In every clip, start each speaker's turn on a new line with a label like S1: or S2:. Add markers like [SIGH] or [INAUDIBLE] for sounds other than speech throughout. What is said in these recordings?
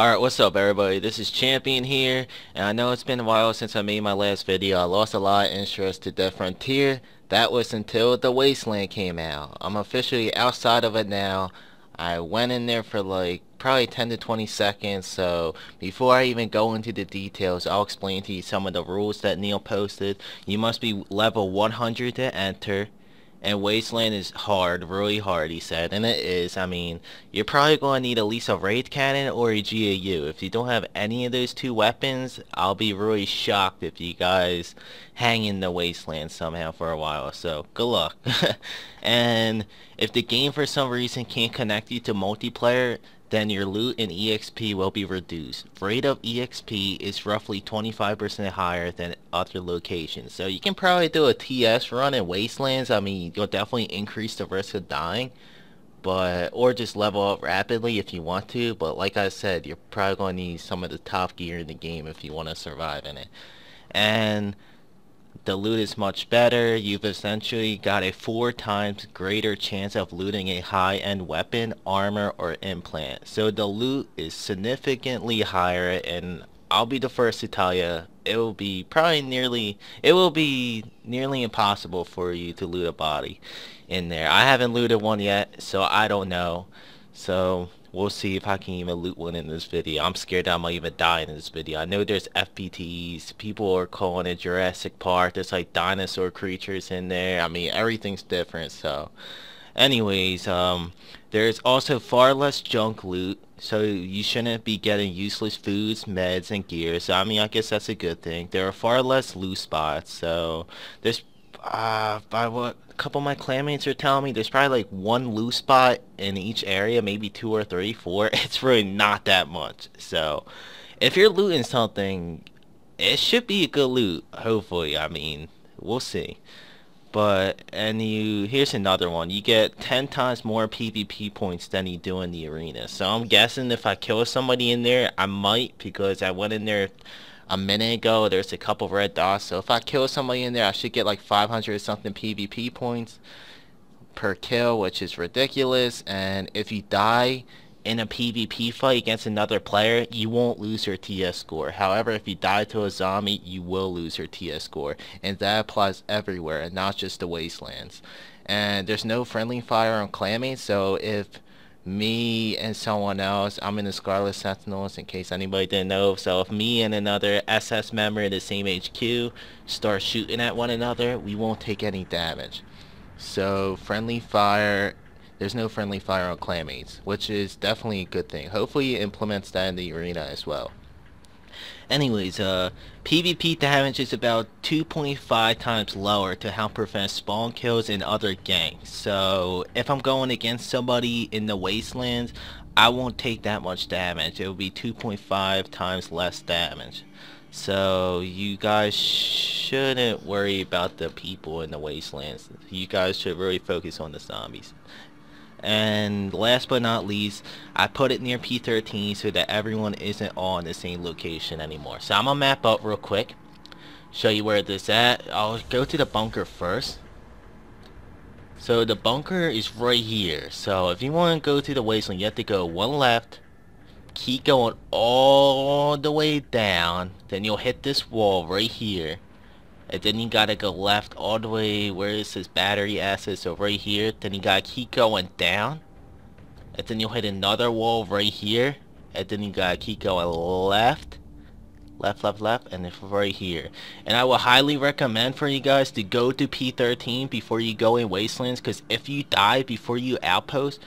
S1: Alright, what's up everybody? This is Champion here, and I know it's been a while since I made my last video. I lost a lot of interest to Dead Frontier. That was until The Wasteland came out. I'm officially outside of it now. I went in there for like probably 10 to 20 seconds, so before I even go into the details, I'll explain to you some of the rules that Neil posted. You must be level 100 to enter and Wasteland is hard, really hard, he said, and it is. I mean, you're probably going to need at least a Wraith Cannon or a GAU. If you don't have any of those two weapons, I'll be really shocked if you guys hang in the Wasteland somehow for a while, so good luck. [LAUGHS] and if the game for some reason can't connect you to multiplayer, then your loot and EXP will be reduced. Rate of EXP is roughly 25% higher than other locations. So you can probably do a TS run in Wastelands. I mean, you'll definitely increase the risk of dying. But, or just level up rapidly if you want to. But like I said, you're probably going to need some of the top gear in the game if you want to survive in it. And the loot is much better. You've essentially got a four times greater chance of looting a high-end weapon, armor, or implant. So the loot is significantly higher and I'll be the first to tell you it will be probably nearly it will be nearly impossible for you to loot a body in there. I haven't looted one yet, so I don't know. So We'll see if I can even loot one in this video. I'm scared I might even die in this video. I know there's FBTs. People are calling it Jurassic Park. There's like dinosaur creatures in there. I mean, everything's different. So, anyways, um, there's also far less junk loot. So you shouldn't be getting useless foods, meds, and gear. So I mean, I guess that's a good thing. There are far less loot spots. So there's uh, by what a couple of my clanmates are telling me, there's probably like one loose spot in each area, maybe two or three, four. [LAUGHS] It's really not that much. So, if you're looting something, it should be a good loot. Hopefully, I mean, we'll see. But and you here's another one. You get 10 times more PvP points than you do in the arena. So I'm guessing if I kill somebody in there, I might because I went in there a minute ago, there's a couple red dots. So if I kill somebody in there, I should get like 500 or something PvP points per kill, which is ridiculous. And if you die in a PvP fight against another player, you won't lose your TS score. However, if you die to a zombie, you will lose your TS score. And that applies everywhere, and not just the Wastelands. And there's no friendly fire on clanmates, so if me and someone else. I'm in the Scarlet Sentinels in case anybody didn't know. So if me and another SS member in the same HQ start shooting at one another, we won't take any damage. So friendly fire, there's no friendly fire on clanmates, which is definitely a good thing. Hopefully it implements that in the arena as well. Anyways, uh, PvP damage is about 2.5 times lower to help prevent spawn kills in other ganks. So, if I'm going against somebody in the wastelands, I won't take that much damage. It will be 2.5 times less damage. So, you guys shouldn't worry about the people in the wastelands. You guys should really focus on the zombies. And last but not least, I put it near P13 so that everyone isn't all in the same location anymore. So I'm going to map up real quick. Show you where this at. I'll go to the bunker first. So the bunker is right here. So if you want to go to the wasteland, you have to go one left. Keep going all the way down. Then you'll hit this wall right here and then you gotta go left all the way. Where it says battery assets so right here. Then you gotta keep going down. And then you'll hit another wall right here. And then you gotta keep going left. Left left left. And it's right here. And I would highly recommend for you guys to go to P13 before you go in wastelands. Because if you die before you outpost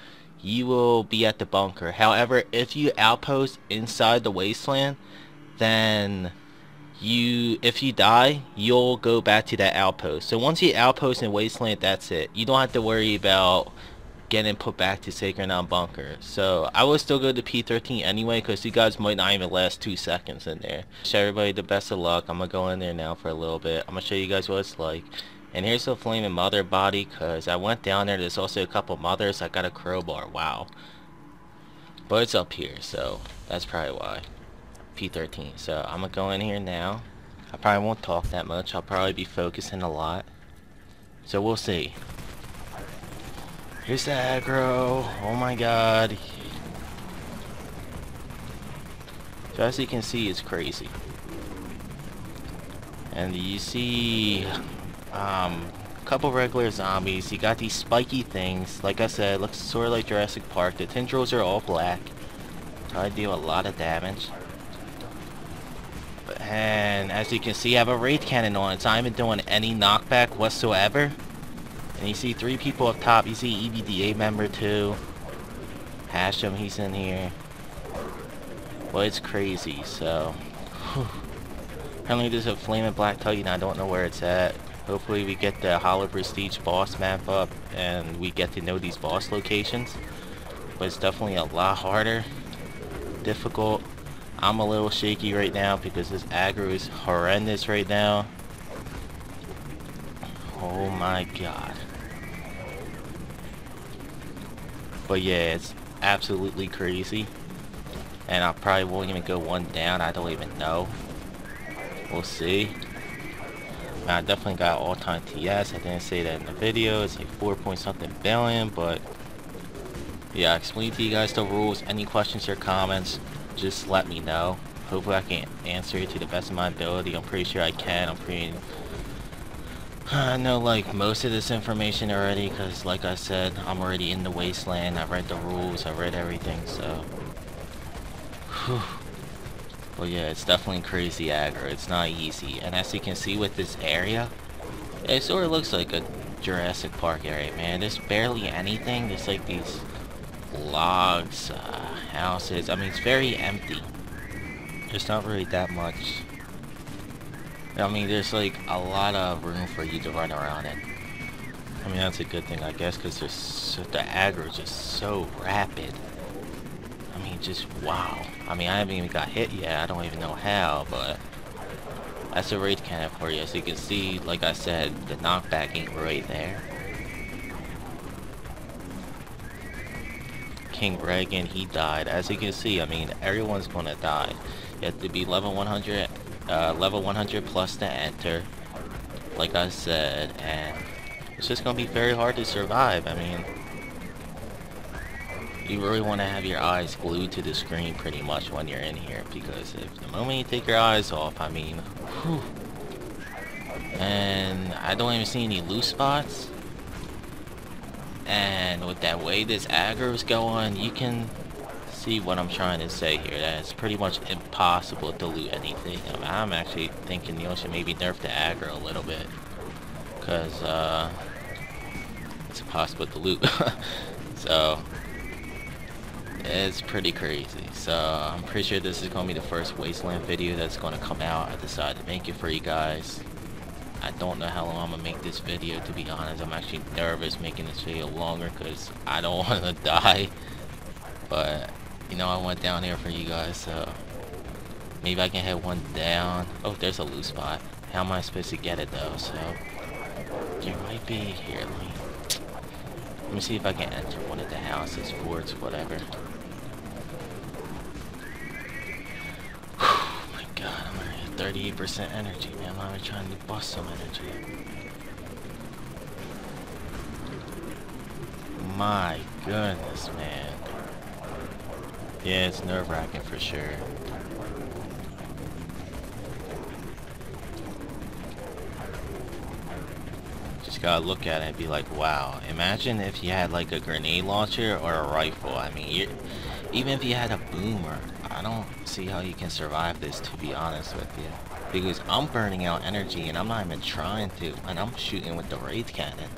S1: you will be at the bunker. However if you outpost inside the wasteland then you if you die you'll go back to that outpost. So once you outpost in wasteland that's it. You don't have to worry about getting put back to Secronom bunker. So i will still go to p13 anyway because you guys might not even last two seconds in there. Wish everybody the best of luck. I'm gonna go in there now for a little bit. I'm gonna show you guys what it's like. And here's the flaming mother body because i went down there. There's also a couple mothers. I got a crowbar. Wow. But it's up here so that's probably why P13. So I'm gonna go in here now. I probably won't talk that much. I'll probably be focusing a lot. So we'll see. Here's the aggro. Oh my god. So as you can see, it's crazy. And you see um, a couple regular zombies. You got these spiky things. Like I said, looks sort of like Jurassic Park. The tendrils are all black. I deal a lot of damage. And as you can see, I have a Wraith Cannon on. It's not even doing any knockback whatsoever. And you see three people up top. You see EVDA member too. Hashem, he's in here. Well, it's crazy, so... Apparently there's a Flaming Black Titan. I don't know where it's at. Hopefully we get the Hollow Prestige boss map up and we get to know these boss locations. But it's definitely a lot harder. Difficult. I'm a little shaky right now because this aggro is horrendous right now. Oh my god. But yeah, it's absolutely crazy. And I probably won't even go one down. I don't even know. We'll see. I definitely got all-time TS. I didn't say that in the video. It's like 4 point something billion, but yeah, I explained to you guys the rules. Any questions or comments, just let me know. Hopefully I can answer it to the best of my ability. I'm pretty sure I can. I'm pretty... I know like most of this information already because like I said, I'm already in the wasteland. I read the rules. I read everything, so... Whew. But yeah, it's definitely crazy aggro. It's not easy. And as you can see with this area, it sort of looks like a Jurassic Park area, man. There's barely anything. There's like these logs, uh, houses. I mean, it's very empty. There's not really that much. I mean, there's like a lot of room for you to run around in. I mean, that's a good thing, I guess, because the aggro is just so rapid. I mean, just wow. I mean, I haven't even got hit yet. I don't even know how, but that's a Wraith Cannon for you. As you can see, like I said, the knockback ain't right there. King Reagan, he died. As you can see, I mean, everyone's gonna die. You have to be level 100, uh, level 100 plus to enter. Like I said, and it's just gonna be very hard to survive. I mean, you really want to have your eyes glued to the screen pretty much when you're in here because if the moment you take your eyes off, I mean, whew, and I don't even see any loose spots. And with that way this aggro is going, you can see what I'm trying to say here. That it's pretty much impossible to loot anything. I mean, I'm actually thinking you should maybe nerf the aggro a little bit. Because, uh, it's impossible to loot. [LAUGHS] so, it's pretty crazy. So I'm pretty sure this is going to be the first Wasteland video that's going to come out. I decided to make it for you guys. I don't know how long I'm to make this video to be honest. I'm actually nervous making this video longer because I don't [LAUGHS] want to die. But, you know, I went down here for you guys, so maybe I can hit one down. Oh, there's a loose spot. How am I supposed to get it though? So, there might be here. Let me, let me see if I can enter one of the houses, forts, whatever. 38% energy, man. I'm trying to bust some energy. My goodness, man. Yeah, it's nerve-wracking for sure. Just gotta look at it and be like, wow. Imagine if you had like a grenade launcher or a rifle. I mean, even if you had a boomer, I don't see how you can survive this, to be honest with you. Because I'm burning out energy and I'm not even trying to, and I'm shooting with the Wraith Cannon.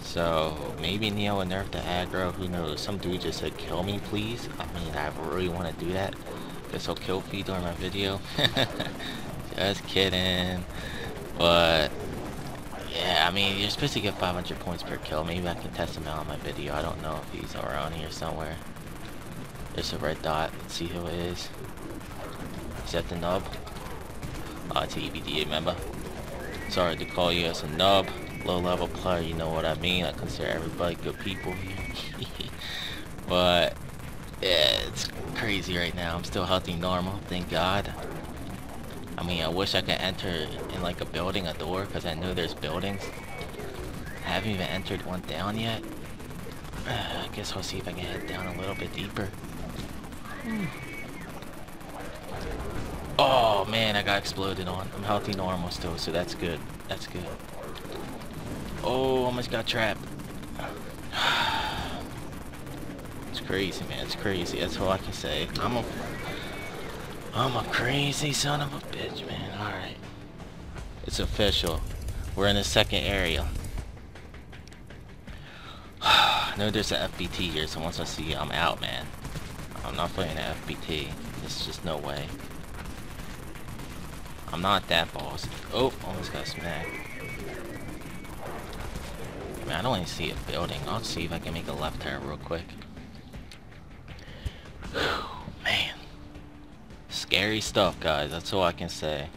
S1: So, maybe Neil will nerf the aggro, who knows. Some dude just said, kill me please. I mean, I really want to do that. Guess I'll kill feed during my video. [LAUGHS] just kidding. But, yeah, I mean, you're supposed to get 500 points per kill. Maybe I can test him out on my video. I don't know if he's around here somewhere. There's a red dot. Let's see who it is. Is that the nub? Oh, it's member. Sorry to call you as a nub. Low level player, you know what I mean. I consider everybody good people here. [LAUGHS] but, yeah, it's crazy right now. I'm still healthy normal, thank God. I mean, I wish I could enter in like a building, a door, because I know there's buildings. I haven't even entered one down yet. [SIGHS] I guess I'll see if I can head down a little bit deeper. Hmm. Oh man, I got exploded on. I'm healthy normal still, so that's good. That's good. Oh, almost got trapped. [SIGHS] It's crazy, man. It's crazy. That's all I can say. I'm a, I'm a crazy son of a bitch, man. All right, it's official. We're in the second area. I know there's an FBT here, so once I see it, I'm out, man. I'm not playing an FBT. There's just no way. I'm not that boss. Oh, almost got smacked. Man, I don't even see a building. I'll see if I can make a left turn real quick. [SIGHS] Scary stuff, guys. That's all I can say.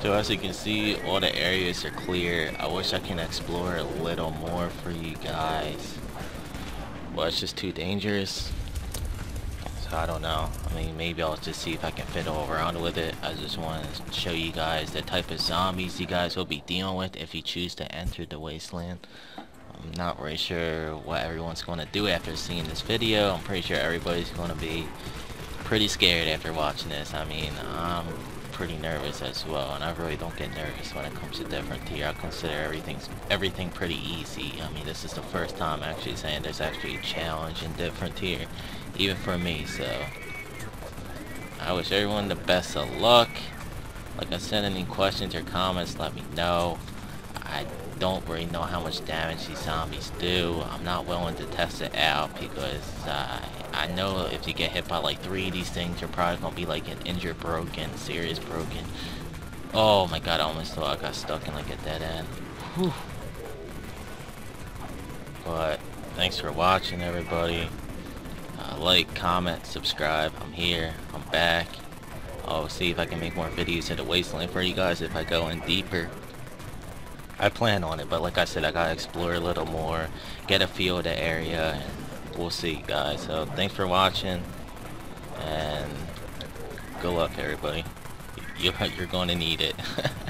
S1: So as you can see, all the areas are clear. I wish I can explore a little more for you guys. But it's just too dangerous. So I don't know. I mean, maybe I'll just see if I can fiddle around with it. I just want to show you guys the type of zombies you guys will be dealing with if you choose to enter the wasteland. I'm not really sure what everyone's going to do after seeing this video. I'm pretty sure everybody's going to be pretty scared after watching this. I mean, I'm pretty nervous as well, and I really don't get nervous when it comes to Dead Frontier. I consider everything's everything pretty easy. I mean, this is the first time actually saying there's actually a challenge in Dead Frontier, even for me. So I wish everyone the best of luck. Like I said, any questions or comments, let me know. I don't really know how much damage these zombies do. I'm not willing to test it out because uh, I know if you get hit by like three of these things, you're probably going to be like an injured broken, serious broken. Oh my god, I almost thought I got stuck in like a dead end. Whew. But, thanks for watching everybody. Uh, like, comment, subscribe. I'm here. I'm back. I'll see if I can make more videos of the Wasteland for you guys if I go in deeper. I plan on it, but like I said, I gotta explore a little more, get a feel of the area, and we'll see, guys. So thanks for watching, and good luck, everybody. [LAUGHS] You're, you're going to need it. [LAUGHS]